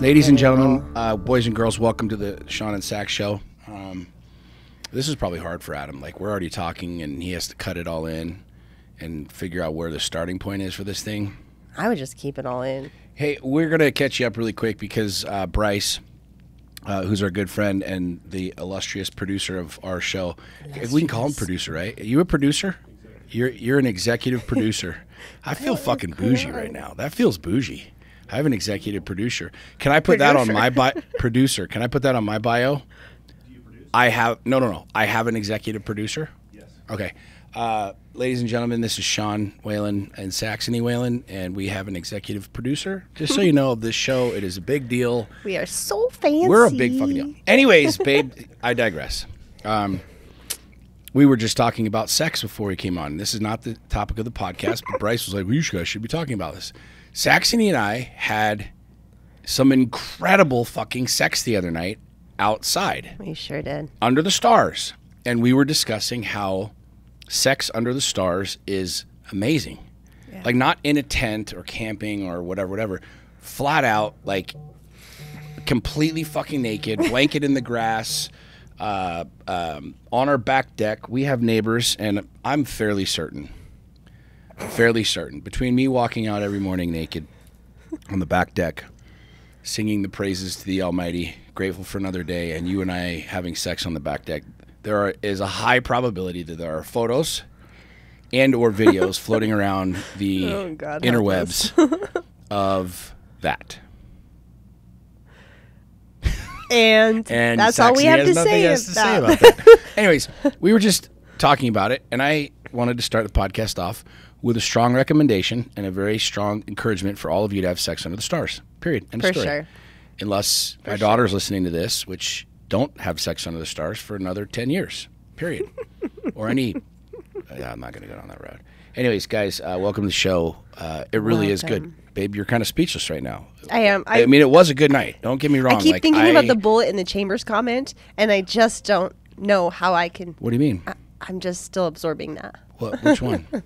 Ladies and gentlemen, uh, boys and girls, welcome to the Sean and Sax Show. Um, this is probably hard for Adam. Like we're already talking, and he has to cut it all in and figure out where the starting point is for this thing. I would just keep it all in. Hey, we're gonna catch you up really quick because uh, Bryce, uh, who's our good friend and the illustrious producer of our show, if we can call him producer, right? Are you a producer? You're you're an executive producer. I feel fucking bougie right now. That feels bougie. I have an executive producer. Can I put that on my bio? producer. Can I put that on my bio? I have no, no, no. I have an executive producer. Yes. Okay. Uh, ladies and gentlemen, this is Sean Whalen and Saxony Whalen, and we have an executive producer. Just so you know, this show it is a big deal. We are so fancy. We're a big fucking deal. Anyways, babe, I digress. Um, we were just talking about sex before we came on. This is not the topic of the podcast, but Bryce was like, "Well, you guys should be talking about this." Saxony and I had some incredible fucking sex the other night outside We sure did. under the stars, and we were discussing how sex under the stars is amazing. Like not in a tent or camping or whatever, whatever. Flat out, like completely fucking naked, blanket in the grass, uh, um, on our back deck. We have neighbors, and I'm fairly certain, fairly certain, between me walking out every morning naked on the back deck, singing the praises to the Almighty, grateful for another day, and you and I having sex on the back deck, there are, is a high probability that there are photos and or videos floating around the Oh, God, interwebs of that. And, And that's all we have to say, else to say about about that. Anyways, we were just talking about it, and I wanted to start the podcast off with a strong recommendation and a very strong encouragement for all of you to have sex under the stars. Period. End of For story. sure. Unless my daughter's listening to this, which don't have sex under the stars for another ten years. Period. or any. Yeah, I'm not going to go down that road. Anyways, guys, uh, welcome to the show. Uh, it really is good, babe. You're kind of speechless right now. I am. I, I, mean, it was a good night. Don't get me wrong. I keep Like, thinking I- about the bullet in the chambers comment, and I just don't know how I can. What do you mean? I, I'm just still absorbing that. What? Which one?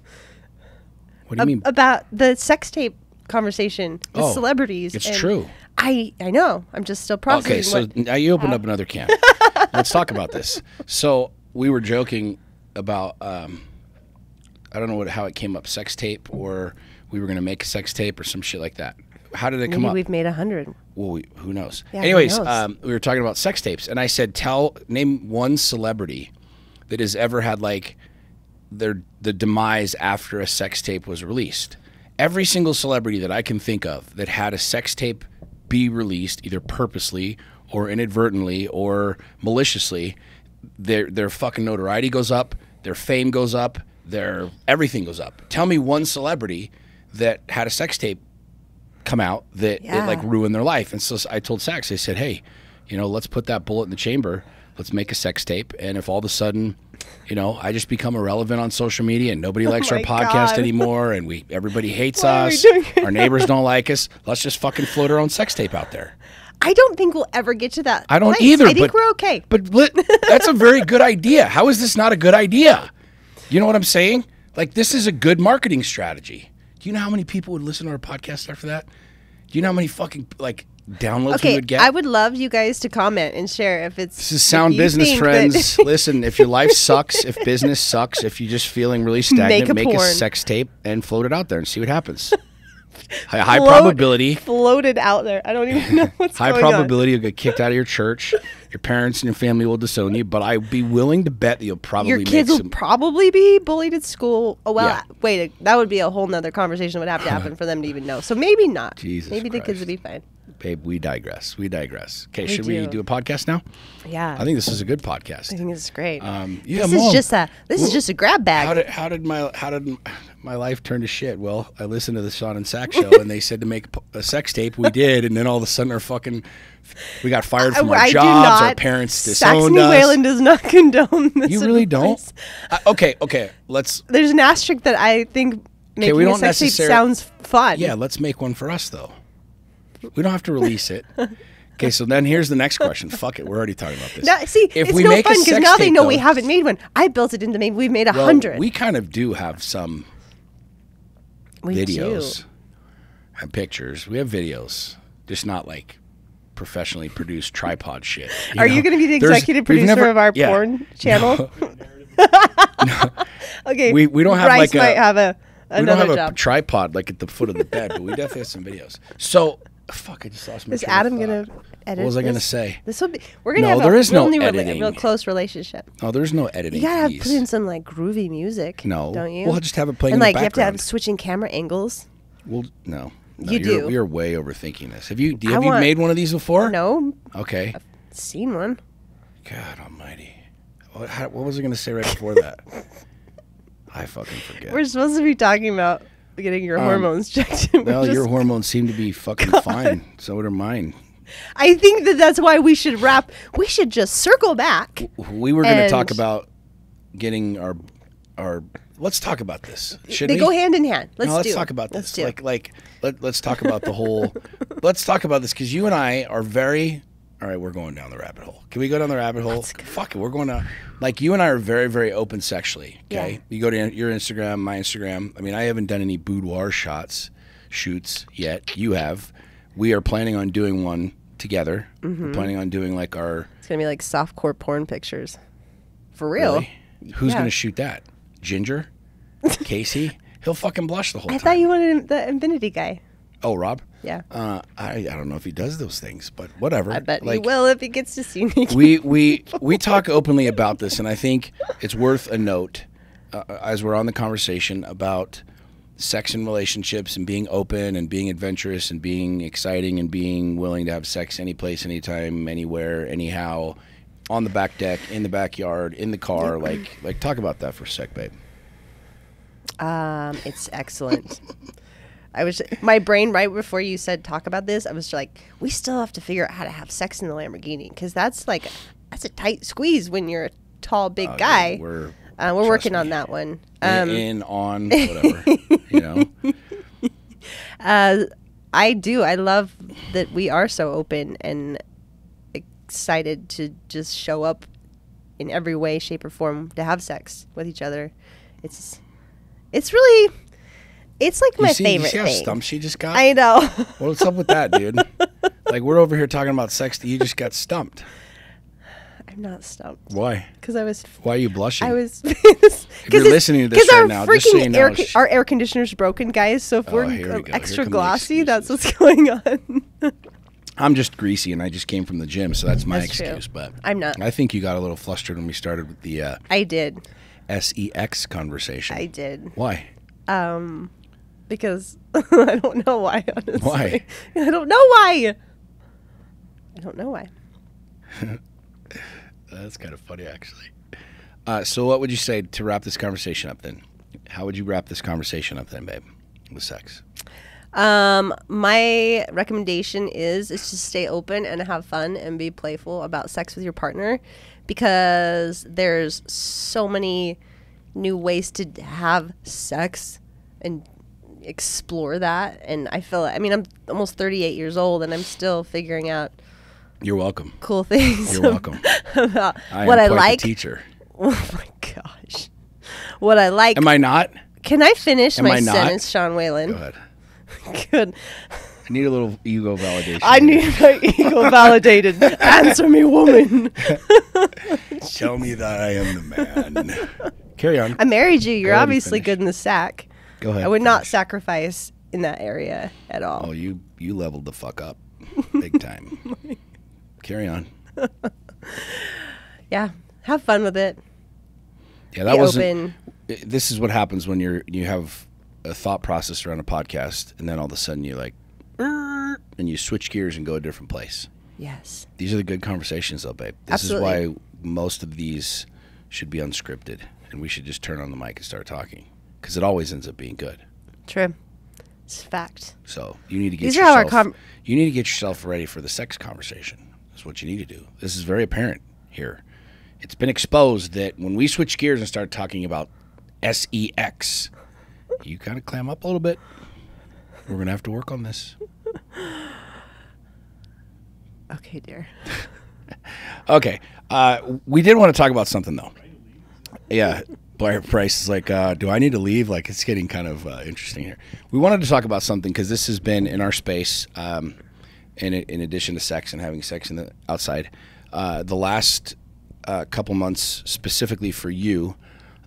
What do you mean? About the sex tape conversation with Oh, celebrities. it's and true. I I know. I'm just still processing. Okay, so what, now you opened up another can. Let's talk about this. So we were joking about um, I don't know what how it came up, sex tape, or we were going to make a sex tape or some shit like that. How did it come maybe up? we've made a hundred. Well, we, who knows? Yeah, who Anyways, knows? Um, we were talking about sex tapes, and I said, "Tell name one celebrity that has ever had like their the demise after a sex tape was released." Every single celebrity that I can think of that had a sex tape be released, either purposely or inadvertently or maliciously, their their fucking notoriety goes up, their fame goes up, their everything goes up. Tell me one celebrity that had a sex tape come out that it like ruined their life. And so I told Sax, I said, hey, you know, let's put that bullet in the chamber. Let's make a sex tape. And if all of a sudden, you know, I just become irrelevant on social media and nobody oh likes our Oh my podcast God. anymore and we everybody hates Why us, our neighbors don't like us, let's just fucking float our own sex tape out there. I don't think we'll ever get to that. I don't place. either. I think but, we're okay. But that's a very good idea. How is this not a good idea? You know what I'm saying? Like this is a good marketing strategy. Do you know how many people would listen to our podcast after that? Do you know how many fucking like downloads we Okay, would get? I would love you guys to comment and share if it's. This is sound business, friends. Listen, if your life sucks, if business sucks, if you're just feeling really stagnant, Make make a a, sex tape and float it out there and see what happens. high, high probability. floated out there. I don't even know what's High probability you'll get kicked out of your church. Your parents and your family will disown you, but I'd be willing to bet that you'll probably Your kids will probably be bullied at school. Oh well, Yeah. wait, that would be a whole nother conversation. Would have to happen for them to even know. So maybe not. Jesus maybe the kids would be fine. Babe, we digress. We digress. Okay, should we do. do a podcast now? Yeah, I think this is a good podcast. I think this is great. Um, yeah, this Mom, is just a this is just a grab bag. How did how did my how did my life turn to shit? Well, I listened to the Sean and Sax show, and they said to make a sex tape. We did, and then all of a sudden, our fucking we got fired from I- our I jobs. Our parents disowned Saxony us. Whalen does not condone this. you really don't? Uh, okay, okay. Let's There's an asterisk that I think making we a don't sex tape sounds fun. yeah, let's make one for us though. We don't have to release it. Okay, so then here's the next question. Fuck it, we're already talking about this. No, see, if it's we no make a fun because now they know we haven't made one. I built it into maybe we've made a well, hundred. We kind of do have some We videos do. and pictures. We have videos, just not like professionally produced tripod shit. Are know? you going to be the executive producer never- of our yeah. porn channel? okay. We- we don't have, Bryce like, a- might have a we don't another have a tripod like at the foot of the bed, but we definitely have some videos. So, fuck, I just lost my Is Adam gonna edit? What was I gonna say? This will be. We're gonna No, have there a is real no editing. real close relationship. Oh, there's no editing. You gotta have, put in some like groovy music. No. don't you? We'll just have it playing and in the like you have to have switching camera angles. Well, no. No, You you're, do. You're way overthinking this. Have you? I Have you want- made one of these before? No, Okay. I've seen one. God Almighty. What, how, what was I going to say right before that? I fucking forget. We're supposed to be talking about getting your Um, hormones checked. Well, your hormones seem to be fucking fine. So are mine. I think that that's why we should wrap. We should just circle back. We were going to talk about getting our our. Let's talk about this. Should they we? go hand in hand. Let's no, let's do. talk about this. Let's do. Like, like, let, let's talk about the whole. let's talk about this because you and I are very. All right, we're going down the rabbit hole. Can we go down the rabbit hole? Fuck it, we're going to. Like you and I are very, very open sexually. Okay, Yeah. you go to your Instagram, my Instagram. I mean, I haven't done any boudoir shots, shoots yet. You have. We are planning on doing one together. Mm-hmm. We're planning on doing like our. It's gonna be like softcore porn pictures. For real. Really? Who's Yeah. going to shoot that? Ginger, Casey. He'll fucking blush the whole I time. I thought you wanted the Infinity guy. oh, Rob. Yeah. Uh, I, I don't know if he does those things, but whatever. I bet like, he will if he gets to see me. We we we talk openly about this, and I think it's worth a note uh, as we're on the conversation about sex and relationships and being open and being adventurous and being exciting and being willing to have sex any place, anytime, anywhere, anyhow, on the back deck, in the backyard, in the car. Like like talk about that for a sec, babe. Um, it's excellent. I was my brain right before you said talk about this. I was like, we still have to figure out how to have sex in the Lamborghini because that's like that's a tight squeeze when you're a tall, big Uh, guy. we're uh, we're working on that one. in, Um, in on whatever you know. uh, I do. I love that we are so open and excited to just show up in every way, shape, or form to have sex with each other. It's it's really it's like You my see, favorite you see how thing. stumped she just got? I know. What's up with that, dude? like we're over here talking about sex, you just got stumped. I'm not stumped Why? because I was Why are you blushing? I was. If you're listening to this our right now, just so you know, air, our air conditioner's broken, guys. So if Oh, we're we extra glossy, that's what's going on. I'm just greasy, and I just came from the gym, so that's my That's true. excuse. But I'm not. I think you got a little flustered when we started with the uh, I did. sex conversation. I did. Why? Um, because I don't know why. Honestly, Why? I don't know why. I don't know why. That's kind of funny, actually. Uh, so, what would you say to wrap this conversation up? Then, how would you wrap this conversation up, then, babe, with sex? Um, my recommendation is is to stay open and have fun and be playful about sex with your partner because there's so many new ways to have sex and explore that and I feel I mean I'm almost 38 years old and I'm still figuring out You're welcome. cool things You're welcome. about I what I like teacher. oh my gosh what I like Am I not? can I finish Am my I sentence Sean Go ahead. good I need a little ego validation. I need my ego validated. Answer me, woman. Tell me that I am the man. Carry on. I married you. You're Go ahead and obviously good in the sack. Go ahead. I would not sacrifice in that area at all. Oh, you you leveled the fuck up, big time. Carry on. Yeah, have fun with it. Yeah, that wasn't. open. This is what happens when you're you have a thought process around a podcast, and then all of a sudden you're like, "Er," and you switch gears and go a different place. Yes. These are the good conversations, though, babe. This Absolutely. is why most of these should be unscripted, and we should just turn on the mic and start talking, because it always ends up being good. True. It's a fact. So you need to get These yourself. our com- you need to get yourself ready for the sex conversation. That's what you need to do. This is very apparent here. It's been exposed that when we switch gears and start talking about sex, you kind of clam up a little bit. We're gonna have to work on this. Okay, dear. Okay, uh, we did want to talk about something though. Yeah, Bryce is like, uh, do I need to leave? Like, it's getting kind of uh, interesting here. We wanted to talk about something because this has been in our space. Um, in in addition to sex and having sex in the outside. Uh, the last uh, couple months, specifically for you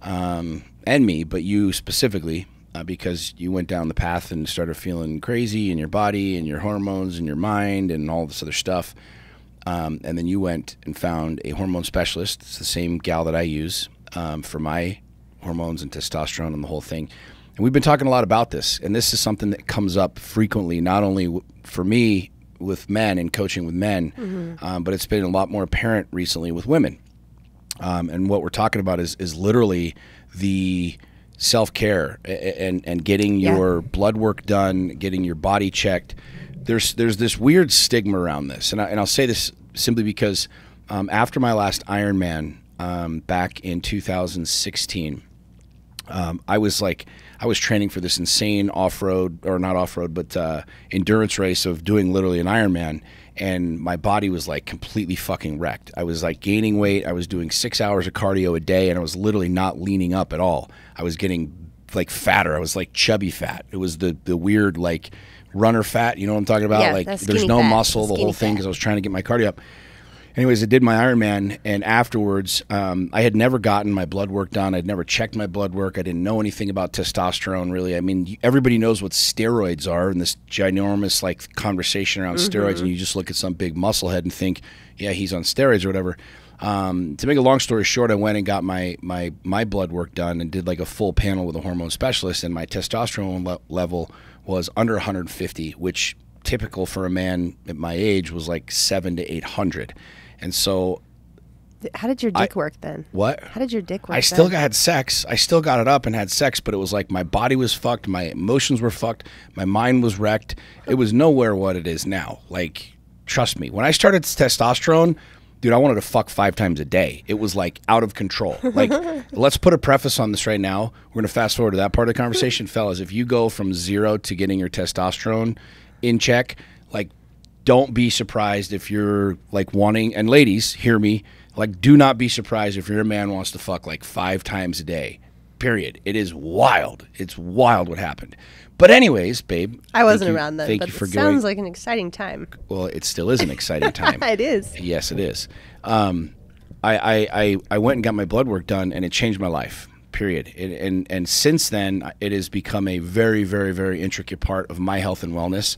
um, and me, but you specifically, uh, because you went down the path and started feeling crazy in your body and your hormones and your mind and all this other stuff. Um, and then you went and found a hormone specialist. It's the same gal that I use um, for my hormones and testosterone and the whole thing. And we've been talking a lot about this. And this is something that comes up frequently, not only w- for me with men and coaching with men, mm-hmm. um, but it's been a lot more apparent recently with women. Um, and what we're talking about is, is literally the self care and, and getting yeah. your blood work done, getting your body checked there's there's this weird stigma around this, and, I, and I'll say this simply because um, after my last Ironman um, back in 2016, um, I was like I was training for this insane off road or not off road, but uh, endurance race of doing literally an Ironman, and my body was like completely fucking wrecked. I was like gaining weight. I was doing six hours of cardio a day, and I was literally not leaning up at all. I was getting like fatter. I was like chubby fat. It was the the weird like runner fat. You know what I'm talking about? Yeah, like there's no fat. muscle, the whole thing, because I was trying to get my cardio up. Anyways, I did my Ironman, and afterwards, um, I had never gotten my blood work done. I'd never checked my blood work. I didn't know anything about testosterone, really. I mean, everybody knows what steroids are, and this ginormous like conversation around mm-hmm. steroids, and you just look at some big musclehead and think, yeah, he's on steroids or whatever. Um, to make a long story short, I went and got my my my blood work done and did like a full panel with a hormone specialist, and my testosterone le- level was under 150, which typical for a man at my age was like seven to 800. And so how did your dick I, work then? What? How did your dick work? I still then? had sex. I still got it up and had sex, but it was like my body was fucked, my emotions were fucked, my mind was wrecked. It was nowhere what it is now. Like, trust me, when I started testosterone, dude, I wanted to fuck five times a day. It was like out of control. Like, let's put a preface on this right now. We're gonna fast forward to that part of the conversation, fellas. If you go from zero to getting your testosterone in check, don't be surprised if you're like wanting. And ladies, hear me. Like, do not be surprised if your man wants to fuck like five times a day. Period. It is wild. It's wild what happened. But anyways, babe, I wasn't you, around then. Thank but you for it going. Sounds like an exciting time. Well, it still is an exciting time. it is. Yes, it is. Um, I, I, I, I went and got my blood work done, and it changed my life. Period. It, and and since then, it has become a very, very, very intricate part of my health and wellness.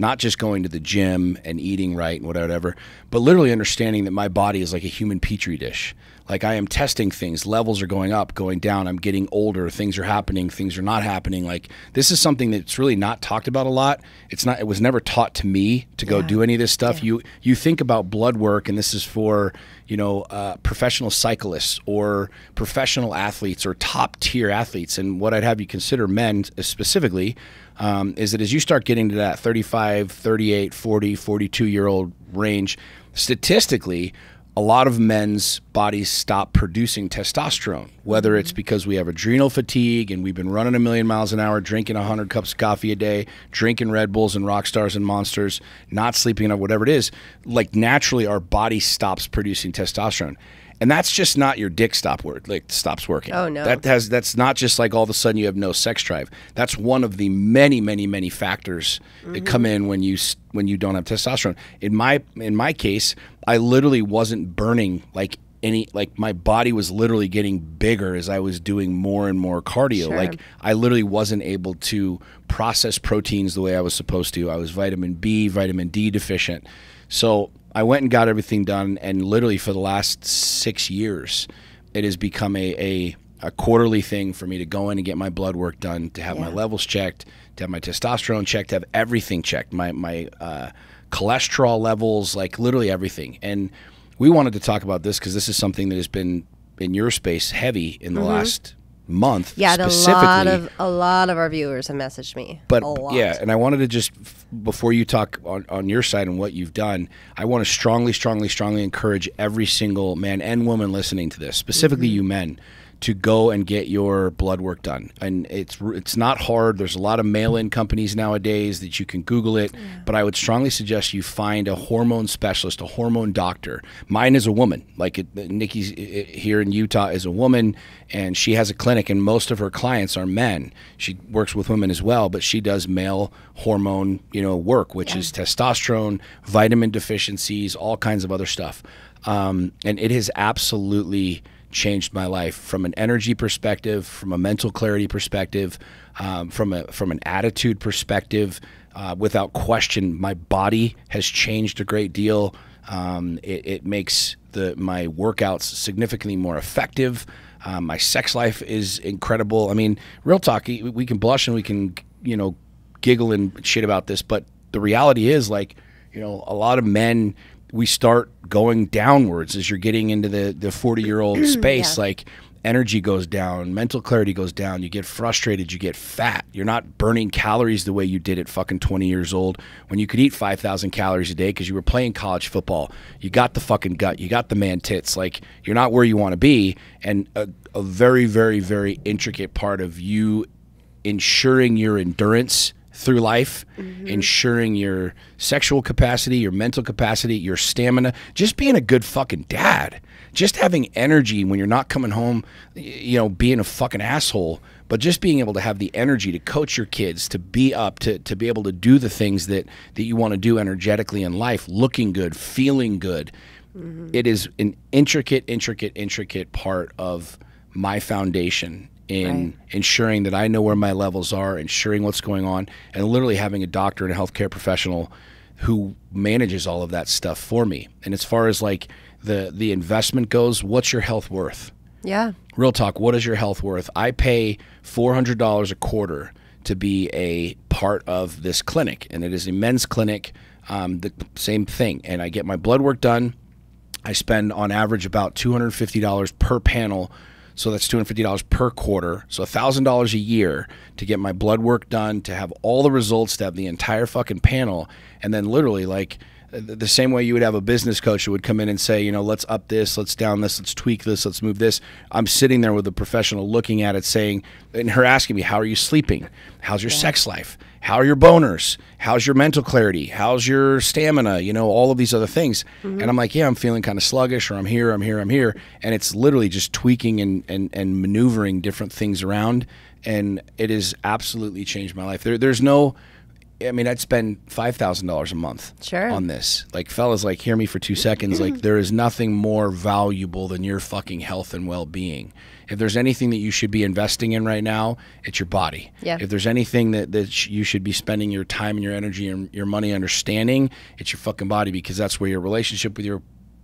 Not just going to the gym and eating right and whatever, but literally understanding that my body is like a human petri dish like I am testing things. Levels are going up, going down. I'm getting older. Things are happening. Things are not happening. Like this is something that's really not talked about a lot. It's not. It was never taught to me to go yeah. do any of this stuff. Yeah. You you think about blood work, and this is for you know uh, professional cyclists or professional athletes or top tier athletes. And what I'd have you consider men specifically. Um, is that as you start getting to that 35, 38, 40, 42 year old range, statistically, a lot of men's bodies stop producing testosterone, whether it's because we have adrenal fatigue and we've been running a million miles an hour, drinking 100 cups of coffee a day, drinking Red Bulls and rock stars and monsters, not sleeping enough, whatever it is. Like naturally, our body stops producing testosterone and that's just not your dick stop work like stops working. Oh no, that has that's not just like all of a sudden you have no sex drive. That's one of the many many many factors mm-hmm. that come in when you when you don't have testosterone. In my in my case, I literally wasn't burning like any like my body was literally getting bigger as I was doing more and more cardio. Sure. Like I literally wasn't able to process proteins the way I was supposed to. I was vitamin B, vitamin D deficient. So I went and got everything done, and literally for the last six years, it has become a, a, a quarterly thing for me to go in and get my blood work done, to have yeah. my levels checked, to have my testosterone checked, to have everything checked, my my uh, cholesterol levels, like literally everything. And we wanted to talk about this because this is something that has been in your space heavy in the mm-hmm. last month. Yeah, a lot of a lot of our viewers have messaged me. But yeah, and I wanted to just before you talk on, on your side and what you've done, I want to strongly, strongly, strongly encourage every single man and woman listening to this, specifically mm-hmm. you men, to go and get your blood work done. And it's it's not hard. There's a lot of mail-in companies nowadays that you can Google it. Yeah. But I would strongly suggest you find a hormone specialist, a hormone doctor. Mine is a woman. Like it, Nikki's here in Utah is a woman, and she has a clinic, and most of her clients are men. She works with women as well, but she does male hormone, you know, work, which yeah. is testosterone, vitamin deficiencies, all kinds of other stuff. Um, and it has absolutely changed my life from an energy perspective, from a mental clarity perspective, um, from a from an attitude perspective. Uh, without question, my body has changed a great deal. Um, it, it, makes the my workouts significantly more effective. Um, my sex life is incredible. I mean, real talk. We can blush and we can, you know, giggle and shit about this, but the reality is, like, you know, a lot of men we start going downwards as you're getting into the the 40 year old space yeah. like energy goes down mental clarity goes down you get frustrated you get fat. You're not burning calories the way you did at fucking 20 years old when you could eat 5000 calories a day because you were playing college football. You got the fucking gut. You got the man tits. Like you're not where you want to be. And a, a very very very intricate part of you ensuring your endurance through life, mm-hmm. ensuring your sexual capacity, your mental capacity, your stamina, just being a good fucking dad, just having energy when you're not coming home, you know, being a fucking asshole, but just being able to have the energy to coach your kids, to be up, to, to be able to do the things that, that you want to do energetically in life, looking good, feeling good. Mm-hmm. It is an intricate, intricate, intricate part of my foundation in right. ensuring that I know where my levels are, ensuring what's going on, and literally having a doctor and a healthcare professional who manages all of that stuff for me. And as far as like the the investment goes, what's your health worth? Yeah. Real talk, what is your health worth? I pay $400 a quarter to be a part of this clinic, and it is a men's clinic, um, the same thing. And I get my blood work done. I spend on average about $250 per panel so that's $250 per quarter. So $1,000 a year to get my blood work done, to have all the results, to have the entire fucking panel. And then literally, like, the same way you would have a business coach who would come in and say, you know, let's up this, let's down this, let's tweak this, let's move this. I'm sitting there with a professional looking at it saying, and her asking me, how are you sleeping? How's your yeah. sex life? How are your boners? How's your mental clarity? How's your stamina? You know, all of these other things. Mm-hmm. And I'm like, yeah, I'm feeling kind of sluggish, or I'm here, I'm here, I'm here. And it's literally just tweaking and, and, and maneuvering different things around. And it has absolutely changed my life. There, there's no, I mean, I'd spend five thousand dollars a month sure. on this. Like, fellas, like, hear me for two seconds. like, there is nothing more valuable than your fucking health and well being if there's anything that you should be investing in right now, it's your body. Yeah. If there's anything that, that sh you should be spending your time and your energy and your money understanding, it's your fucking body because that's where your relationship with your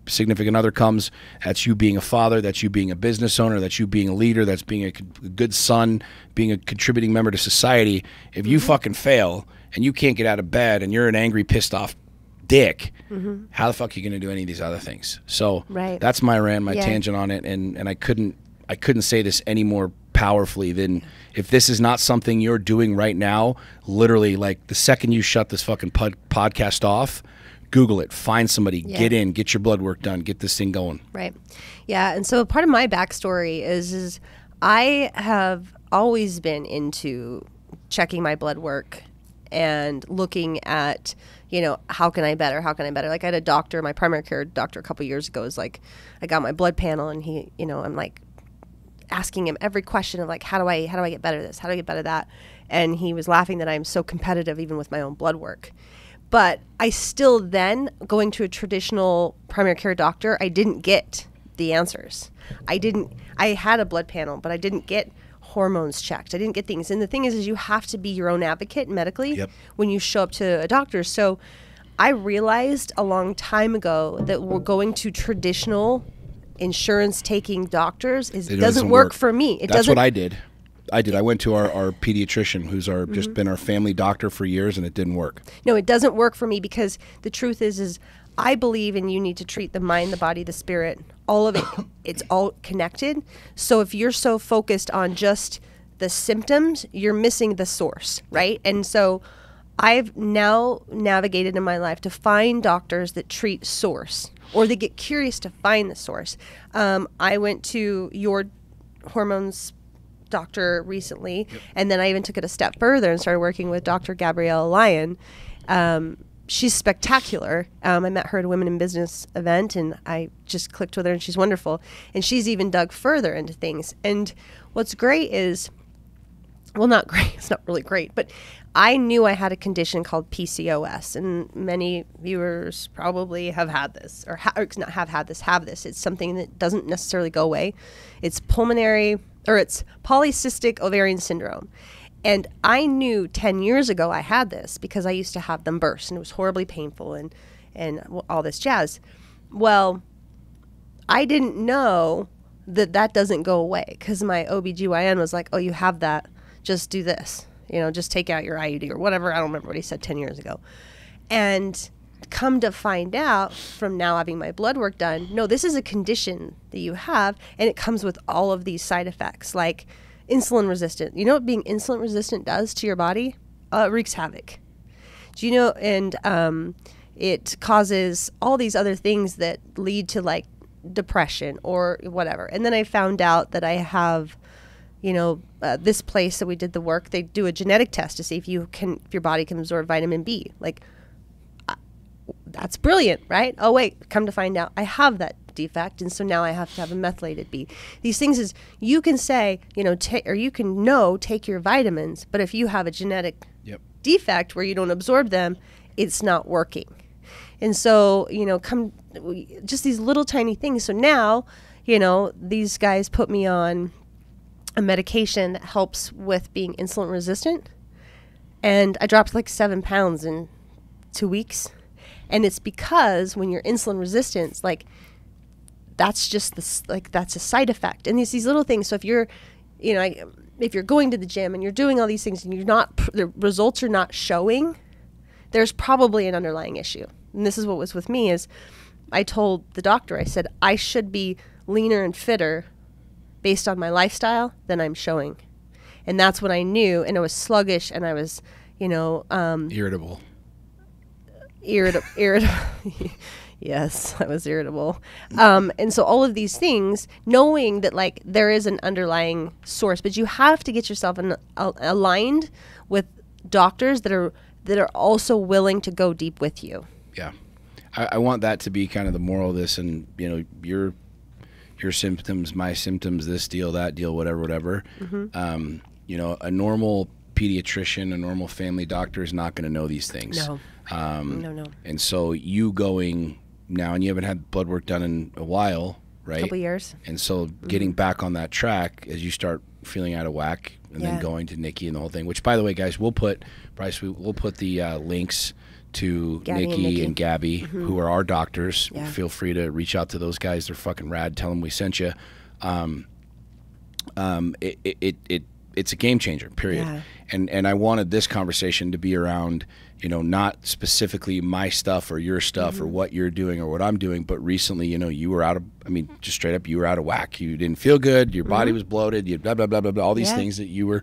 significant other comes. That's you being a father. That's you being a business owner. That's you being a leader. That's being a, good son, being a contributing member to society. If you mm -hmm. fucking fail and you can't get out of bed and you're an angry, pissed off dick, mm -hmm. how the fuck are you going to do any of these other things? So right. that's my rant, my yeah. tangent on it, and and I couldn't I couldn't say this any more powerfully than if this is not something you're doing right now, literally like the second you shut this fucking pod podcast off, Google it, find somebody, yeah. get in, get your blood work done, get this thing going. Right. Yeah. And so part of my backstory is, is I have always been into checking my blood work and looking at you know how can i better how can i better like i had a doctor my primary care doctor a couple years ago is like i got my blood panel and he you know i'm like asking him every question of like how do I how do I get better this? How do I get better at that? And he was laughing that I'm so competitive even with my own blood work. But I still then going to a traditional primary care doctor, I didn't get the answers. I didn't I had a blood panel, but I didn't get hormones checked. I didn't get things. And the thing is is you have to be your own advocate medically yep. when you show up to a doctor. So I realized a long time ago that we're going to traditional insurance taking doctors is it doesn't, work, work, for me. It That's what I did. I did. I went to our, our pediatrician, who's our mm-hmm. just been our family doctor for years, and it didn't work. No, it doesn't work for me because the truth is, is I believe in you need to treat the mind, the body, the spirit, all of it. it's all connected. So if you're so focused on just the symptoms, you're missing the source, right? And so I've now navigated in my life to find doctors that treat source or they get curious to find the source. Um, I went to your hormones doctor recently, and then I even took it a step further and started working with Dr. Gabrielle Lyon. Um, she's spectacular. Um, I met her at a Women in Business event, and I just clicked with her, and she's wonderful. And she's even dug further into things. And what's great is, well, not great. It's not really great, but I knew I had a condition called PCOS, and many viewers probably have had this, or, ha- or not have had this, have this. It's something that doesn't necessarily go away. It's pulmonary, or it's polycystic ovarian syndrome. And I knew 10 years ago I had this because I used to have them burst and it was horribly painful and, and all this jazz. Well, I didn't know that that doesn't go away because my OBGYN was like, oh, you have that, just do this. You know, just take out your IUD or whatever. I don't remember what he said 10 years ago. And come to find out from now having my blood work done, no, this is a condition that you have and it comes with all of these side effects like insulin resistant. You know what being insulin resistant does to your body? Uh, it wreaks havoc. Do you know? And um, it causes all these other things that lead to like depression or whatever. And then I found out that I have, you know, uh, this place that we did the work. They do a genetic test to see if you can, if your body can absorb vitamin B. Like, uh, that's brilliant, right? Oh wait, come to find out, I have that defect, and so now I have to have a methylated B. These things is you can say, you know, ta- or you can know take your vitamins, but if you have a genetic Yep. defect where you don't absorb them, it's not working. And so, you know, come just these little tiny things. So now, you know, these guys put me on a medication that helps with being insulin resistant. And I dropped like seven pounds in two weeks. And it's because when you're insulin resistant, like that's just this like that's a side effect and these these little things so if you're you know I, if you're going to the gym and you're doing all these things and you're not the results are not showing there's probably an underlying issue and this is what was with me is i told the doctor i said i should be leaner and fitter based on my lifestyle than i'm showing and that's what i knew and i was sluggish and i was you know um, Irritable. irritable. irritable. yes, I was irritable. Um, and so all of these things, knowing that like there is an underlying source, but you have to get yourself aligned with doctors that are that are also willing to go deep with you. Yeah. I, I want that to be kind of the moral of this, and you know, your your symptoms, my symptoms, this deal, that deal, whatever, whatever. Um, you know, a normal pediatrician, a normal family doctor is not going to know these things. No. Um, No, no. And so you going now, and you haven't had blood work done in a while, right? couple years. And so getting back on that track as you start feeling out of whack, and Yeah. then going to Nikki and the whole thing. Which, by the way, guys, we'll put Bryce, we, we'll put the uh, links to Gabby and Nikki, Nikki. and Gabby, who are our doctors. Yeah. Feel free to reach out to those guys. They're fucking rad. Tell them we sent you. Um, um, it, it, it, it it's a game changer. Period. Yeah. And and I wanted this conversation to be around, you know, not specifically my stuff or your stuff Mm-hmm. or what you're doing or what I'm doing, but recently, you know, you were out of. I mean, just straight up, you were out of whack. You didn't feel good. Your body was bloated. You blah blah blah blah blah. All these Mm-hmm. Yeah. things that you were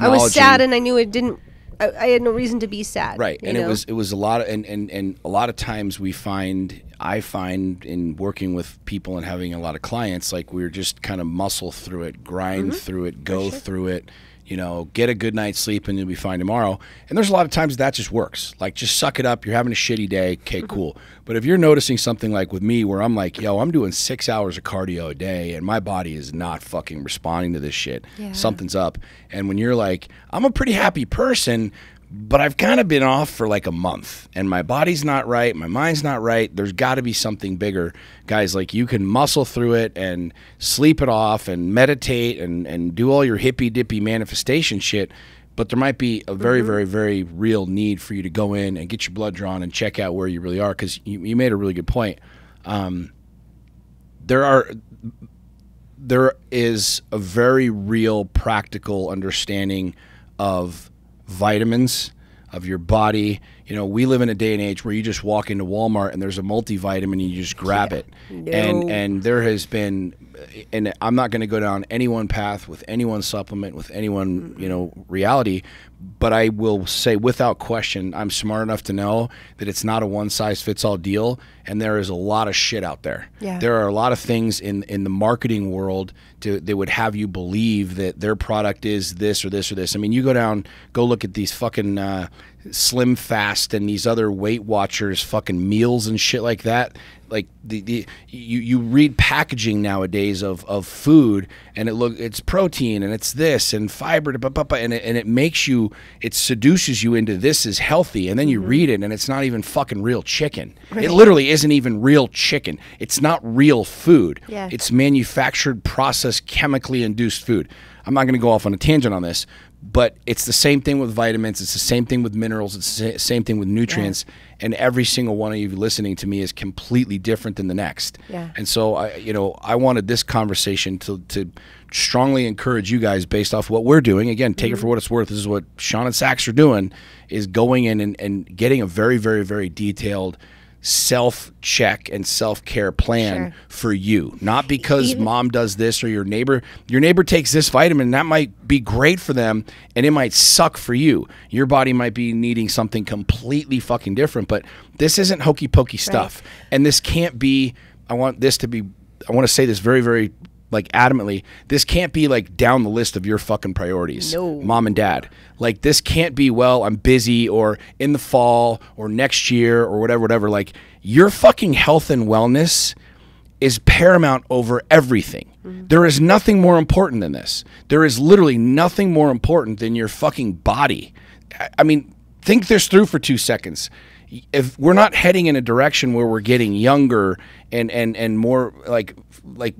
I was sad and I knew it didn't. I, I had no reason to be sad. Right, and it was it was a lot of and, and and a lot of times we find I find in working with people and having a lot of clients like we're just kind of muscle through it, grind Mm-hmm. through it, go through it, you know, get a good night's sleep and you'll be fine tomorrow. And there's a lot of times that just works. Like just suck it up. You're having a shitty day. Okay, Mm-hmm. cool. But if you're noticing something like with me where I'm like, yo, I'm doing six hours of cardio a day and my body is not fucking responding to this shit. Yeah. Something's up. And when you're like, I'm a pretty happy person, but I've kind of been off for like a month and my body's not right, my mind's not right. There's got to be something bigger. Guys, like you can muscle through it and sleep it off and meditate and, and do all your hippy dippy manifestation shit. But there might be a very, very, very real need for you to go in and get your blood drawn and check out where you really are. Because you, you made a really good point. Um, there are there is a very real practical understanding of vitamins of your body. You know, we live in a day and age where you just walk into Walmart and there's a multivitamin and you just grab it. And and there has been and I'm not going to go down any one path with any one supplement with any one, you know, reality, but I will say without question, I'm smart enough to know that it's not a one size fits all deal and there is a lot of shit out there. Yeah. There are a lot of things in in the marketing world to, that would have you believe that their product is this or this or this. I mean, you go down, go look at these fucking uh, Slim Fast and these other Weight Watchers fucking meals and shit like that. Like the, the you, you read packaging nowadays of, of food and it look it's protein and it's this and fiber blah, blah, blah, and it, and it makes you it seduces you into this is healthy and then you mm-hmm. read it and it's not even fucking real chicken. It literally isn't even real chicken. It's not real food. Yeah. It's manufactured, processed, chemically induced food. I'm not going to go off on a tangent on this, but it's the same thing with vitamins. It's the same thing with minerals. It's the same thing with nutrients. And every single one of you listening to me is completely different than the next. Yeah. And so I, you know, I wanted this conversation to to strongly encourage you guys based off what we're doing. Again, take it mm-hmm. for what it's worth. This is what Sean and Sax are doing is going in and, and getting a very, very, very detailed self check and self care plan Sure. for you. Not because Even- mom does this or your neighbor your neighbor takes this vitamin that might be great for them and it might suck for you. Your body might be needing something completely fucking different, but this isn't hokey pokey stuff. And this can't be I want this to be I want to say this very very like adamantly this can't be like down the list of your fucking priorities No. mom and dad like this can't be well i'm busy or in the fall or next year or whatever whatever like your fucking health and wellness is paramount over everything. Mm-hmm. There is nothing more important than this. There is literally nothing more important than your fucking body. I- I mean, think this through for two seconds. If we're not heading in a direction where we're getting younger and and and more like like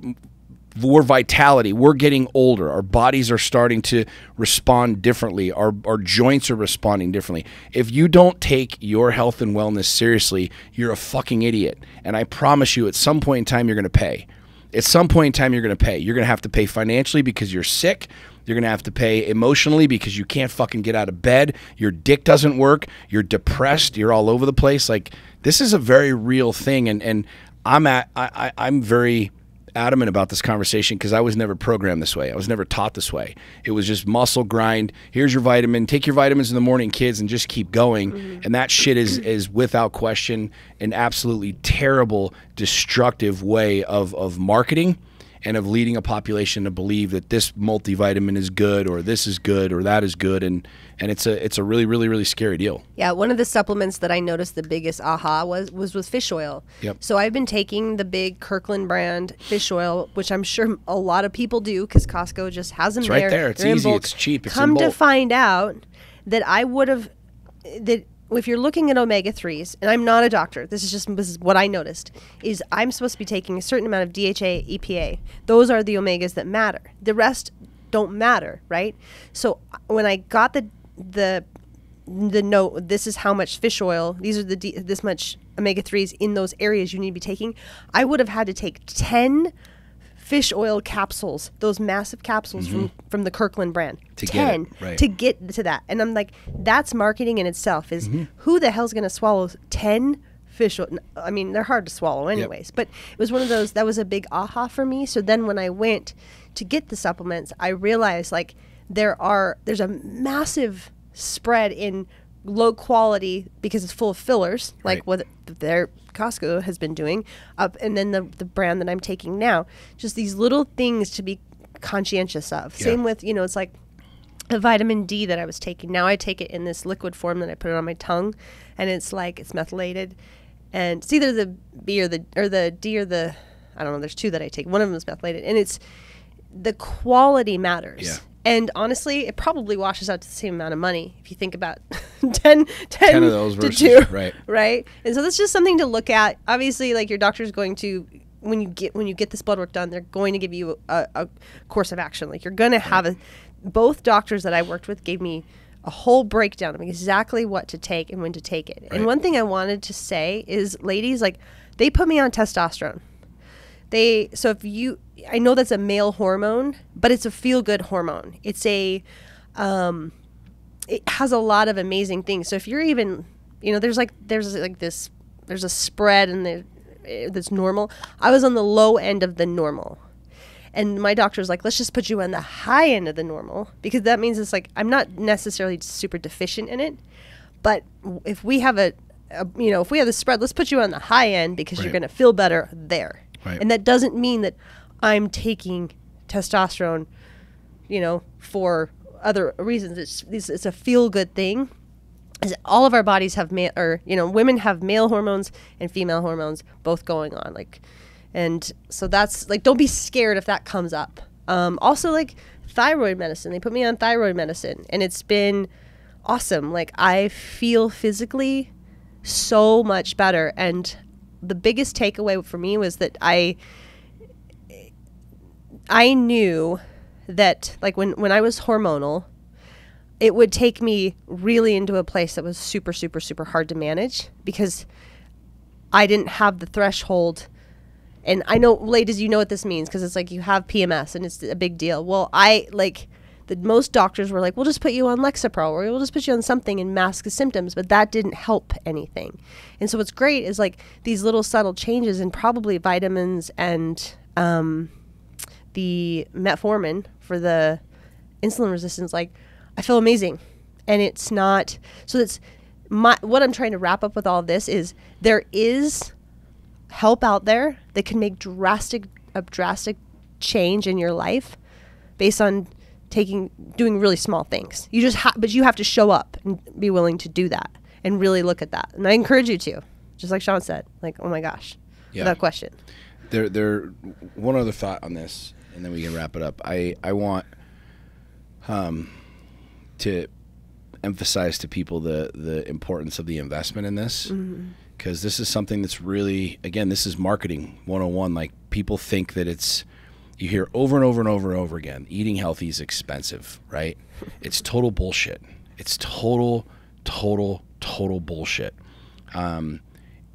more vitality. We're getting older. Our bodies are starting to respond differently. Our, our joints are responding differently. If you don't take your health and wellness seriously, you're a fucking idiot. And I promise you, at some point in time, you're going to pay. At some point in time, you're going to pay. You're going to have to pay financially because you're sick. You're going to have to pay emotionally because you can't fucking get out of bed. Your dick doesn't work. You're depressed. You're all over the place. Like, this is a very real thing. And, and I'm at, I, I, I'm very, adamant about this conversation because I was never programmed this way. I was never taught this way. It was just muscle grind. Here's your vitamin. Take your vitamins in the morning, kids, and just keep going. Mm-hmm. And that shit is is without question an absolutely terrible, destructive way of of marketing and of leading a population to believe that this multivitamin is good or this is good or that is good and and it's a it's a really really really scary deal. Yeah, one of the supplements that I noticed the biggest aha was was with fish oil. Yep. So I've been taking the big Kirkland brand fish oil, which I'm sure a lot of people do because Costco just has them It's right there. there. It's They're easy. It's cheap. It's in Come to find out that I would have that if you're looking at omega threes, and I'm not a doctor, this is just this is what I noticed is I'm supposed to be taking a certain amount of DHA, EPA. Those are the omegas that matter. The rest don't matter, right? So uh, when I got the the the note this is how much fish oil these are the D, this much omega 3s in those areas you need to be taking i would have had to take 10 fish oil capsules those massive capsules from from the kirkland brand Mm-hmm. To get it, 10 right. to get to that and i'm like that's marketing in itself is Mm-hmm. who the hell's going to swallow 10 fish oil i mean they're hard to swallow anyways but it was one of those that was a big aha for me so then when i went to get the supplements i realized like there are there's a massive spread in low quality because it's full of fillers like what their Costco has been doing up and then the the brand that I'm taking now. Just these little things to be conscientious of. Same with you know it's like the vitamin D that I was taking. Now I take it in this liquid form that I put it on my tongue and it's like it's methylated. And it's either the B or the or the D or the I don't know there's two that I take. One of them is methylated and it's the quality matters. Yeah. And honestly, it probably washes out to the same amount of money if you think about 10, 10, 10 of those to versus- two, right. Right. And so that's just something to look at. Obviously, like your doctor's going to when you get when you get this blood work done, they're going to give you a, a course of action. Like you're going to have a. Both doctors that I worked with gave me a whole breakdown of exactly what to take and when to take it. Right. And one thing I wanted to say is, ladies, like they put me on testosterone they so if you i know that's a male hormone but it's a feel good hormone it's a um it has a lot of amazing things so if you're even you know, there's like there's like this there's a spread and the, eh, that's normal. I was on the low end of the normal. And my doctor was like, let's just put you on the high end of the normal because that means it's like I'm not necessarily super deficient in it, but if we have a, a you know, if we have the spread, let's put you on the high end because you're going to feel better there. Right. And that doesn't mean that I'm taking testosterone, you know, for other reasons. It's it's, a feel good thing. All of our bodies have male or you know women have male hormones and female hormones both going on like and so that's like don't be scared if that comes up um, also like thyroid medicine they put me on thyroid medicine and it's been awesome like i feel physically so much better and the biggest takeaway for me was that i i knew that like when when i was hormonal it would take me really into a place that was super super super hard to manage because i didn't have the threshold. And i know ladies you know what this means because it's like you have pms and it's a big deal. Well i like the most doctors were like we'll just put you on lexapro or we'll just put you on something and mask the symptoms but that didn't help anything. And so what's great is like these little subtle changes in probably vitamins and um, the metformin for the insulin resistance like i feel amazing. And it's not so that's my what i'm trying to wrap up with all this is there is help out there that can make drastic a drastic change in your life based on taking doing really small things. You just ha- but you have to show up and be willing to do that and really look at that. And i encourage you to just like sean said like oh my gosh Yeah. without question. There there one other thought on this and then we can wrap it up. I i want um to emphasize to people the the importance of the investment in this. Because this is something that's really again this is marketing 101 like people think that it's you hear over and over and over and over again eating healthy is expensive right? It's total bullshit. It's total total total bullshit. Um,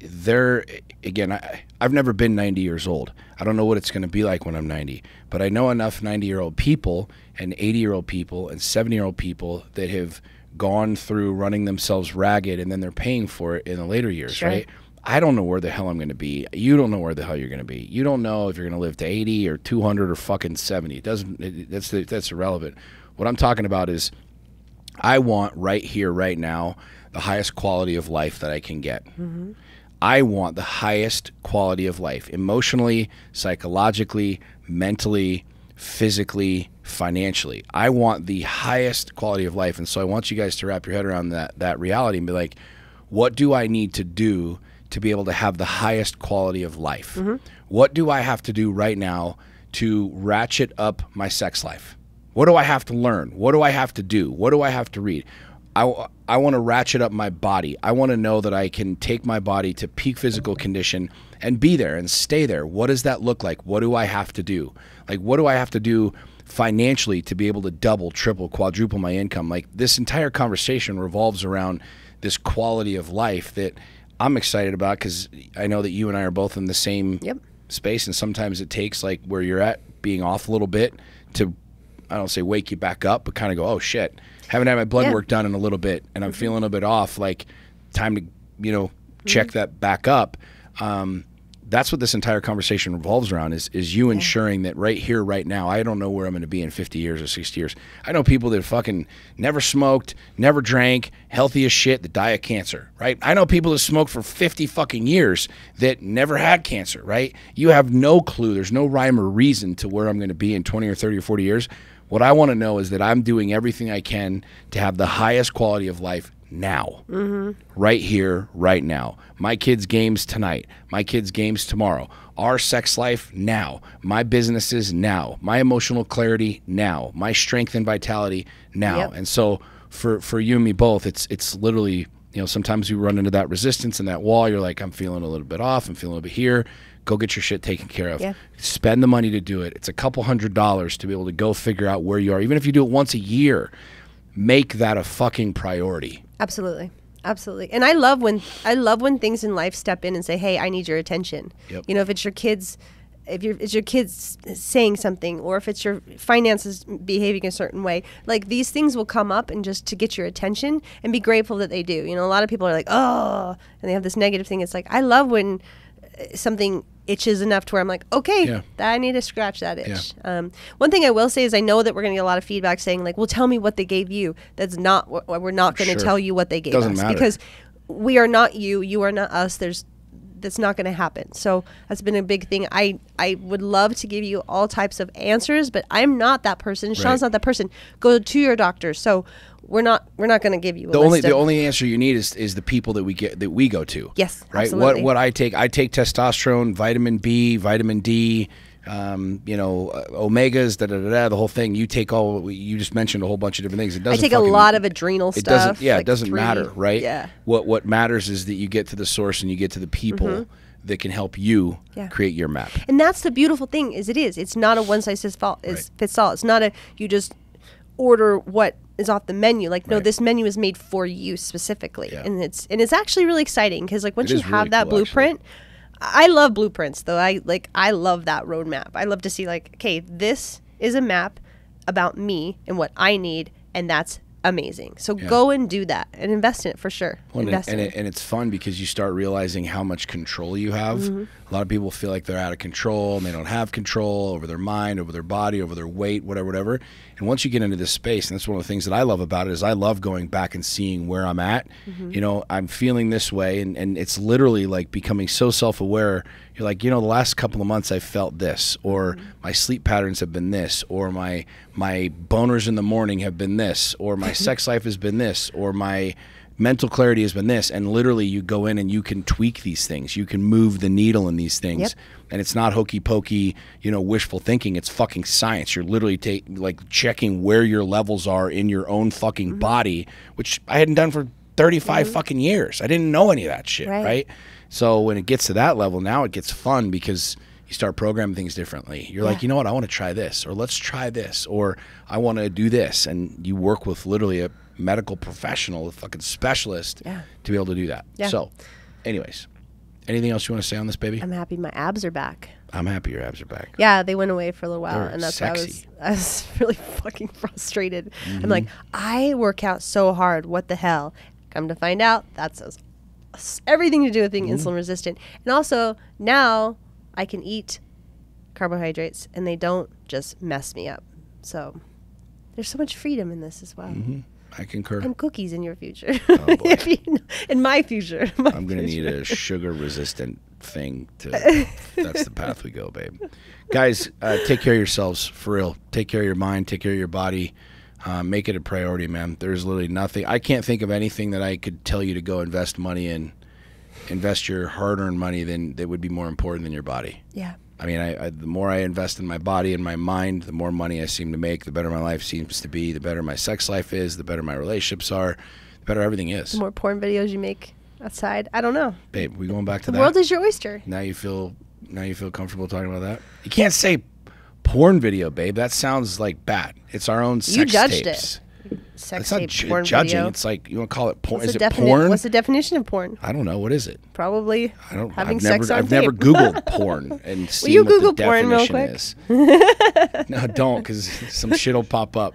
there again I, i've never been 90 years old i don't know what it's going to be like when i'm 90 but i know enough 90 year old people and 80 year old people and 70 year old people that have gone through running themselves ragged and then they're paying for it in the later years Sure. right? I don't know where the hell i'm going to be. You don't know where the hell you're going to be. You don't know if you're going to live to 80 or 200 or fucking 70 it doesn't it, that's that's irrelevant. What i'm talking about is I want right here, right now, the highest quality of life that I can get. Mm-hmm. I want the highest quality of life emotionally, psychologically, mentally, physically, financially. I want the highest quality of life. And so I want you guys to wrap your head around that, that reality and be like, what do I need to do to be able to have the highest quality of life? Mm-hmm. What do I have to do right now to ratchet up my sex life? What do I have to learn? What do I have to do? What do I have to read? I, I want to ratchet up my body. I want to know that I can take my body to peak physical condition and be there and stay there. What does that look like? What do I have to do? Like, what do I have to do financially to be able to double, triple, quadruple my income? Like, this entire conversation revolves around this quality of life that I'm excited about because I know that you and I are both in the same Yep. space. And sometimes it takes, like, where you're at being off a little bit to I don't say wake you back up, but kind of go, oh shit, haven't had my blood Yeah. work done in a little bit, and I'm feeling a bit off. Like, time to you know check that back up. Um, that's what this entire conversation revolves around is is you ensuring that right here, right now. I don't know where I'm going to be in 50 years or 60 years. I know people that fucking never smoked, never drank, healthy as shit, that die of cancer. Right? I know people that smoked for 50 fucking years that never had cancer. Right? You have no clue. There's no rhyme or reason to where I'm going to be in 20 or 30 or 40 years. What I want to know is that I'm doing everything I can to have the highest quality of life now, mm-hmm. right here, right now. My kids' games tonight, my kids' games tomorrow, our sex life now, my businesses now, my emotional clarity now, my strength and vitality now. Yep. And so for for you and me both, it's it's literally you know sometimes we run into that resistance and that wall. You're like, I'm feeling a little bit off. I'm feeling a little bit here. Go get your shit taken care of. Yeah. Spend the money to do it. It's a couple hundred dollars to be able to go figure out where you are. Even if you do it once a year, make that a fucking priority. Absolutely. Absolutely. And I love when I love when things in life step in and say, "Hey, I need your attention." Yep. You know, if it's your kids if your it's your kids saying something or if it's your finances behaving a certain way like these things will come up and just to get your attention and be grateful that they do you know a lot of people are like oh and they have this negative thing it's like i love when uh, something itches enough to where i'm like okay Yeah. i need to scratch that itch um, one thing i will say is i know that we're going to get a lot of feedback saying like well tell me what they gave you that's not what what we're not going to Sure. tell you what they gave Doesn't us matter. because we are not you you are not us there's that's not going to happen so that's been a big thing i i would love to give you all types of answers but i'm not that person sean's Right. not that person go to your doctor so we're not we're not going to give you a the only list the only answer you need is is the people that we get that we go to. Yes, right. absolutely. What what I take I take testosterone, vitamin B, vitamin D, um, you know, uh, omegas, da da da da, the whole thing. You take all you just mentioned a whole bunch of different things. It doesn't. I take a lot of adrenal It stuff doesn't. Yeah, like it doesn't three- matter, right? yeah What what matters is that you get to the source and you get to the people that can help you Mm-hmm. Yeah. create your map. And that's the beautiful thing is it is. It's not a one size fits all. Fits all. It's not a you just order what is off the menu. Like no, Right. this menu is made for you specifically, Yeah. and it's and it's actually really exciting because like once you have really that cool, actually. I love blueprints though. I like I love that roadmap. I love to see like okay, this is a map about me and what I need, and that's amazing. So go and do that and invest in it for sure. Well, and, it, and, in it, and it's fun because you start realizing how much control you have. Mm-hmm. A lot of people feel like they're out of control and they don't have control over their mind, over their body, over their weight, whatever, whatever. And once you get into this space, and that's one of the things that I love about it is I love going back and seeing where I'm at. Mm-hmm. You know, I'm feeling this way, and, and it's literally like becoming so self-aware. You're like, you know, the last couple of months I felt this, or Mm-hmm. my sleep patterns have been this, or my my boners in the morning have been this, or my sex life has been this, or my mental clarity has been this and literally you go in and you can tweak these things. You can move the needle in these things. Yep. and it's not hokey pokey you know wishful thinking. It's fucking science. You're literally take like checking where your levels are in your own fucking Mm-hmm. body which i hadn't done for 35 fucking years. I didn't know any of that shit Right. right, so when it gets to that level now it gets fun because you start programming things differently. You're like you know what? I want to try this or let's try this or i want to do this. And you work with literally a medical professional a fucking specialist Yeah. to be able to do that Yeah. so anyways anything else you want to say on this baby I'm happy my abs are back. i'm happy your abs are back Yeah, they went away for a little while, They're and that's why I was. I was really fucking frustrated. Mm-hmm. I'm like, I work out so hard. What the hell? Come to find out, that's everything to do with being Mm-hmm. insulin resistant. And also now I can eat carbohydrates, and they don't just mess me up. So there's so much freedom in this as well. Mm-hmm. I concur. And cookies in your future. Oh, you know- in my future. my i'm gonna need a sugar resistant thing to that's the path we go babe. Guys uh, take care of yourselves for real. Take care of your mind take care of your body. Uh, make it a priority man. There's literally nothing i can't think of anything that i could tell you to go invest money in invest your hard-earned money than that would be more important than your body. Yeah. I mean, I, I, the more I invest in my body and my mind, the more money I seem to make, the better my life seems to be, the better my sex life is, the better my relationships are, the better everything is. The more porn videos you make outside, I don't know. Babe, we going back to The that? world is your oyster. now you feel now you feel comfortable talking about that? You can't say porn video, babe. That sounds like bad. It's our own sex You judged tapes. it. Sex It's not tape, porn judging. video. It's like you want to call it porn. What's Is the it porn? What's the definition of porn? I don't know. What is it? Probably I don't. having I've sex never. on I've never. Googled porn and seen you what the Google porn real definition quick? is. no, don't, because some shit will pop up.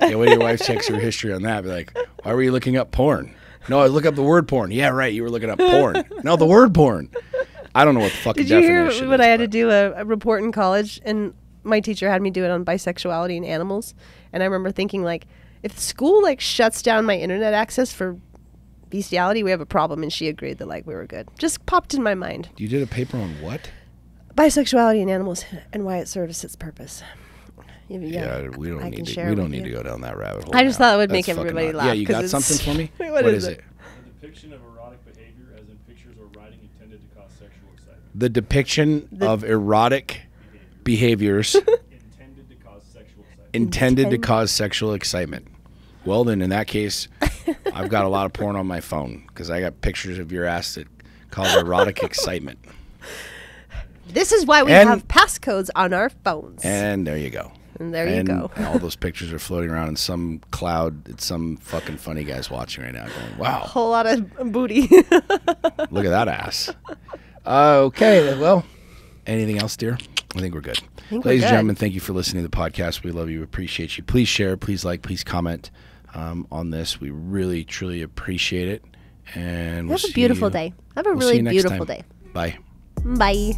Yeah, till your wife checks your history on that. Be like, why were you looking up porn? No, I look up the word porn. Yeah, right. You were looking up porn. no, the word porn. I don't know what the fucking Did you hear what is, I had to do a, a report in college, and my teacher had me do it on bisexuality and animals, and I remember thinking like, if school like shuts down my internet access for bestiality, we have a problem, and she agreed that like we were good. Just popped in my mind. You did a paper on what? Bisexuality in animals and why it serves its purpose. You- Yeah, we don't I need to. We don't need to go down that rabbit hole. I just now. thought it would make That's fucking everybody laugh, Yeah, you got something for me? What what is is it? it? The depiction of erotic behavior as in pictures or writing intended to cause sexual excitement. The depiction of erotic behaviors Intended to cause sexual excitement. intended to cause sexual excitement. Well, then, in that case, I've got a lot of porn on my phone because I got pictures of your ass that cause erotic excitement. This is why we And- have passcodes on our phones. And there you go. And there you And go. all those pictures are floating around in some cloud. It's some fucking funny guys watching right now going, wow, A whole lot of booty. look at that ass. Uh, okay, well, anything else, dear? I think we're good. think we're Ladies and gentlemen, thank you for listening to the podcast. We love you, We appreciate you. Please share, please like, please comment um, on this. We really, truly appreciate it. And we'll Have a beautiful you- day. Have a we'll really beautiful day. Bye. Bye.